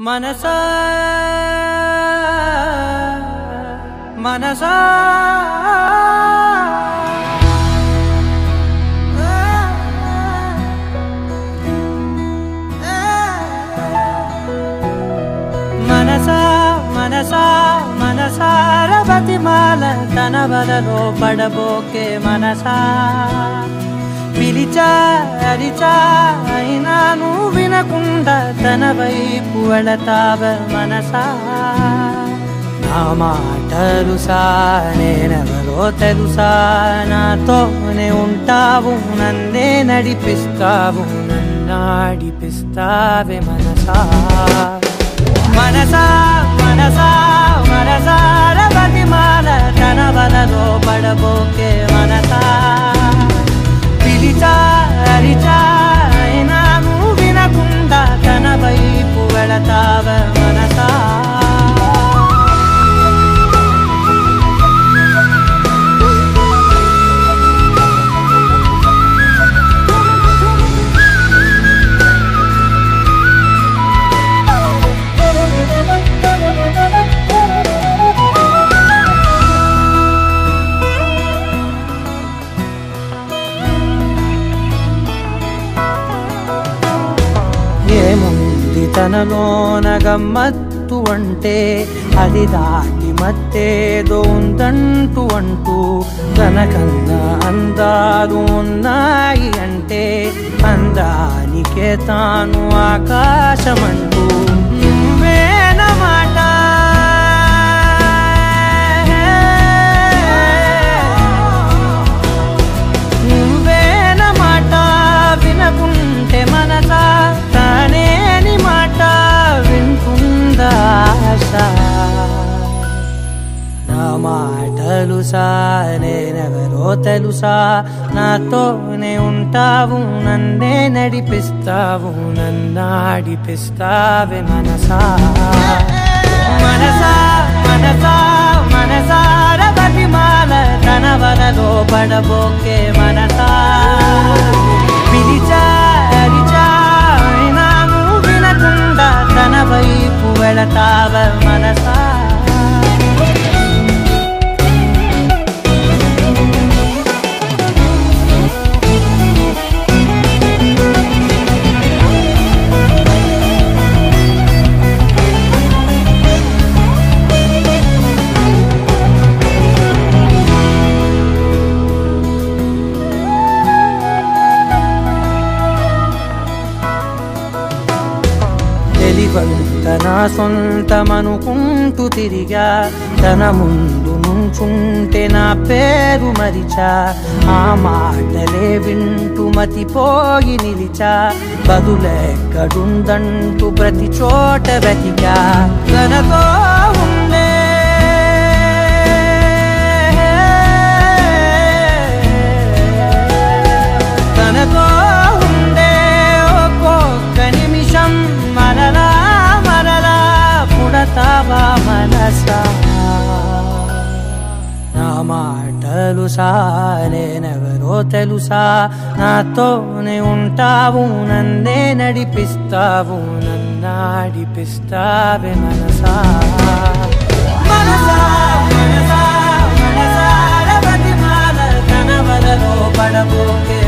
మనసా మనసా. మనసా మనసా మనసార బతిమాల తన బలలో పడబోకే మనసా. పిలిచా అరిచా అయినాను నువ్వు వినకుండా తన వైపు వెళతావ మనసా? నా మాటలు నేనెవరో తెలుసా? నాతోనే ఉంటావు నన్నే నడిపిస్తావు నన్నాడిపిస్తావే మనసా? మనసా మనసా? ఉంది తనలోన గమ్మత్తు అంటే అది దాటి మత్తేదో ఉందంటూ అంటూ తనకన్నా అందాలు ఉన్నాయి అంటే అందానికే తాను ఆకాశమంటూ తెలుసా? నేనెవరో తెలుసా? నాతోనే ఉంటావు నన్నే నడిపిస్తావు నన్నాడిపిస్తావే మనసా? మనసా మనసా మనసార బతిమాల తన వలలో పడబోకే మన తెలివంత నా సొంతమనుకుంటూ తిరిగా తన ముందు నుంచుంటే నా పేరు మరిచా. ఆ మాటలే వింటూ మతిపోయి నిలిచా. బదులెక్కడుందంటూ ప్రతి చోట వెతికా. తనతో మనసా నా మాటలు సా నేనెవరో తెలుసా? నాతోనే ఉంటావు నన్నే నడిపిస్తావు నన్నాడిపిస్తావే మనసా. మనసా మనసా మనసార బతిమాల తన పడబోకే